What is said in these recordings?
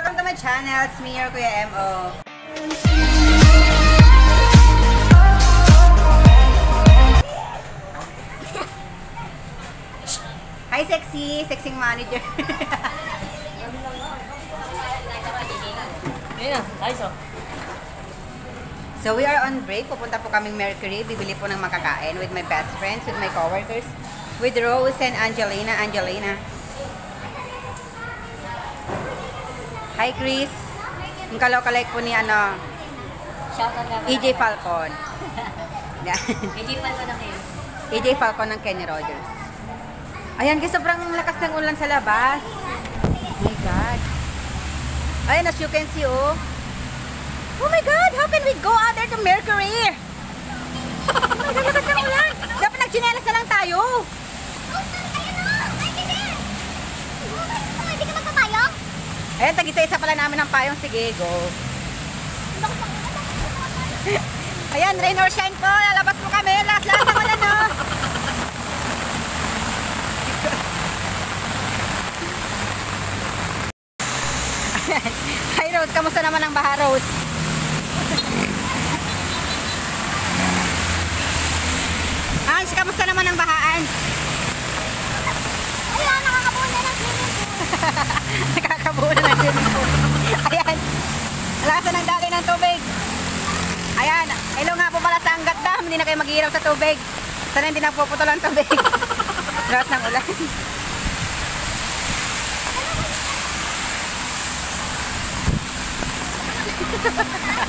Welcome to my channel. It's me, your Kuya M.O. Hi, sexy. Sexing manager. Ayun na, ayos oh. so, we are on break. Pupunta po kaming Mercury. Bibili po ng makakain with my best friends, with my coworkers, with Rose and Angelina. Angelina. Hi, Chris. Yung kalaw-kalike po ni ano. EJ Falcon. EJ Falcon na kayo. EJ Falcon ng Kenny Rogers. Ayan, guys, sobrang lakas ng ulan sa labas. Oh my God. Ayan, as you can see, oh. Oh my God, how can we go out there to Mercury? Oh my God, lakas ng ulan. Dapat nagchinelas na lang tayo. Ayan, tag-isa-isa pala namin ang payong. Sige, go. Ayan, rain or shine po. Lalabas po kami. Last-last ng ulan, no? Hi, Rose. Kamusta naman ang baha, Rose? Ange, kamusta naman ang bahaan? Nakakabuo na ng swimming pool. Ayan. Lakas ng dali ng tubig. Ayan. Hello nga po pala sa Angat Dam. Hindi na kayo maghihirap sa tubig. Sana hindi na puputol ang tubig. Lakas ng ulan.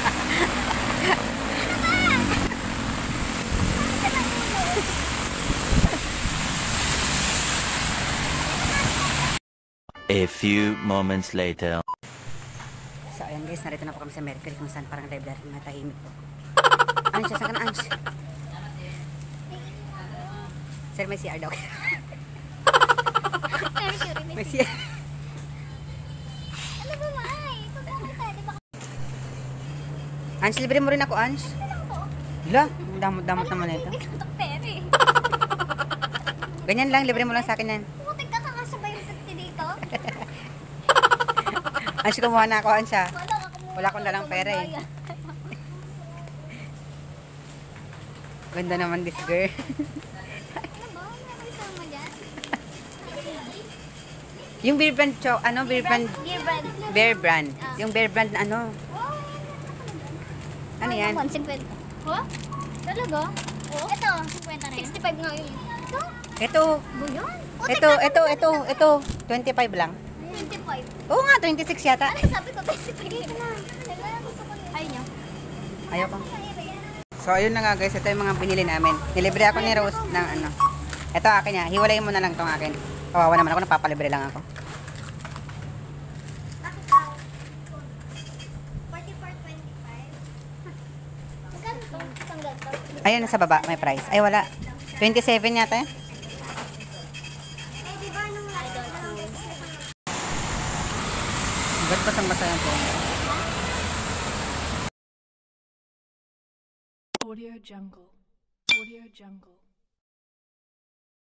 A few moments later. So, ayan guys. Narito na po kami sa Mercury kung saan parang library mga tahimik po. Ange, saan ka na, Ange? Sir, may CR daw. may CR. Ange, libre mo rin ako, Ange. Hala, ang damot-damot naman na ito. Ganyan lang, libre mo lang sa akin yan. Ange, kumuha na ako, Ange. ah. Wala akong dalang pera eh. Ganda naman this girl. yung beer brand, cho, ano, beer brand, bear brand. Yung bear brand na ano. Ano yan? 150. Oh? Talaga? Oh? Ito, 50 na 65 nga yun. Ito? Ito, yun? Ito, ito, ito, ito, 25 lang. 25. Oo nga, 26 yata. Ano sabi ko? 25 Dito na. Ayaw. Ayaw ko. So, ayun na nga guys. Ito yung mga binili namin. Nilibre ako ni Rose ng ano. Ito akin niya. Hiwalayin mo na lang tong akin. Kawawa naman ako. Napapalibre lang ako. 44.25. Magkano to? Isang ganito? Ayun, sa baba. May price. Ay, wala. 27 yata eh. Bet pasang mata yang tuan. Audio Jungle. Audio Jungle.